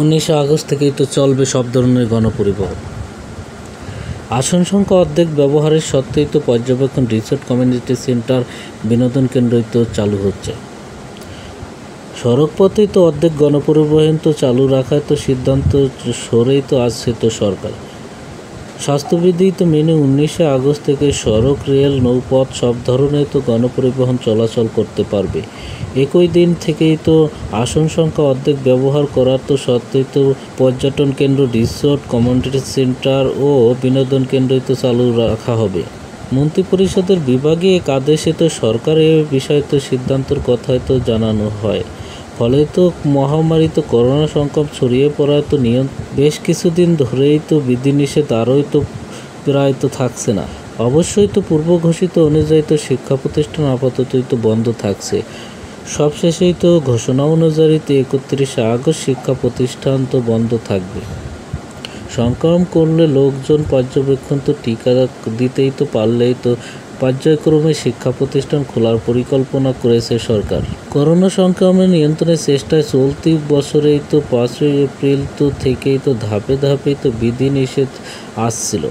উনিশে আগস্ট থেকেই তো চলবে সব ধরনের গণপরিবহন। আসন সংখ্যা অর্ধেক ব্যবহারের সত্ত্বেই তো পর্যবেক্ষণ রিসোর্ট কমিউনিটি সেন্টার বিনোদন কেন্দ্রই তো চালু হচ্ছে। সড়কপথেই তো অর্ধেক গণপরিবহন তো চালু রাখার তো সিদ্ধান্ত সরেই তো আসছে তো সরকার। স্বাস্থ্যবিধি তো মেনে উনিশে আগস্ট থেকে সড়ক, রেল, নৌপথ সব ধরনের তো গণপরিবহন চলাচল করতে পারবে। একই দিন থেকেই তো আসন সংখ্যা অর্ধেক ব্যবহার করার তো সত্ত্বেও তো পর্যটন কেন্দ্র, রিসোর্ট কমিউনিটি সেন্টার ও বিনোদন কেন্দ্রই তো চালু রাখা হবে। মন্ত্রিপরিষদের বিভাগে এক আদেশে তো সরকার এ বিষয়ে তো সিদ্ধান্তের কথাই তো জানানো হয়। ফলে তো মহামারী তো করোনা সংক্রমণ ছড়িয়ে পড়ায় তো নিয়ম বেশ কিছুদিন ধরেই তো বিধিনিষেধ আরোই তো প্রায় তো থাকছে না। অবশ্যই তো পূর্ব ঘোষিত অনুযায়ী তো শিক্ষা প্রতিষ্ঠান আপাততই তো বন্ধ থাকছে। সবশেষেই তো ঘোষণা অনুযায়ী তো একত্রিশে আগস্ট শিক্ষা প্রতিষ্ঠান তো বন্ধ থাকবে। সংক্রমণ করলে লোকজন পর্যবেক্ষণ তো টিকা দিতেই তো পারলেই তো পর্যায়ক্রমে শিক্ষা প্রতিষ্ঠান খোলার পরিকল্পনা করেছে সরকার। করোনা সংক্রমণ নিয়ন্ত্রণের চেষ্টায় চলতি বছরেই তো পাঁচই এপ্রিল তো থেকেই তো ধাপে ধাপে তো বিধিনিষেধ আসছিল।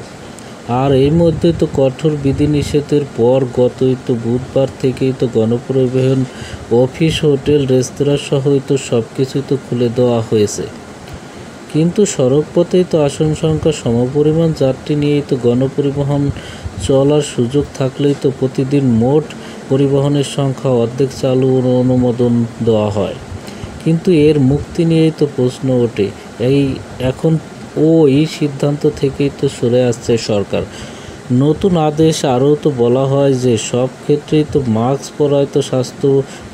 আর এর মধ্যে তো কঠোর বিধিনিষেধের পর গতই তো বুধবার থেকেই তো গণপরিবহন, অফিস, হোটেল রেস্তোরাঁ সহ তো সব কিছুই তো খুলে দেওয়া হয়েছে। কিন্তু সড়কপথেই তো আসন সংখ্যা সমপরিমাণ, যাত্রী নিয়েই তো গণপরিবহন চলার সুযোগ থাকলেই তো প্রতিদিন মোট পরিবহনের সংখ্যা অর্ধেক চালুর অনুমোদন দেওয়া হয়। কিন্তু এর মুক্তি নিয়েই তো প্রশ্ন ওঠে। এই এখন ও এই সিদ্ধান্ত থেকেই তো সরে আসছে সরকার। নতুন আদেশ আরও তো বলা হয় যে সব ক্ষেত্রেই তো মাস্ক পরায় তো স্বাস্থ্য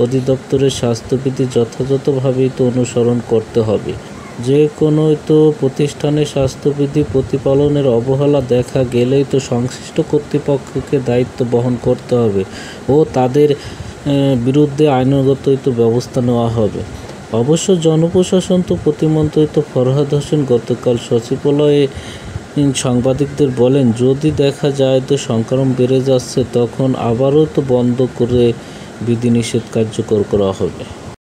অধিদপ্তরের স্বাস্থ্যবিধি যথাযথভাবেই তো অনুসরণ করতে হবে। যে কোনো তো প্রতিষ্ঠানের স্বাস্থ্যবিধি প্রতিপালনের অবহেলা দেখা গেলেই তো সংশ্লিষ্ট কর্তৃপক্ষকে দায়িত্ব বহন করতে হবে ও তাদের বিরুদ্ধে আইনগত ব্যবস্থা নেওয়া হবে। অবশ্য জনপ্রশাসন তো প্রতিমন্ত্রী তো ফরহাদ হোসেন গতকাল সচিবালয়ে সাংবাদিকদের বলেন, যদি দেখা যায় তো সংক্রমণ বেড়ে যাচ্ছে, তখন আবারও তো বন্ধ করে বিধিনিষেধ কার্যকর করা হবে।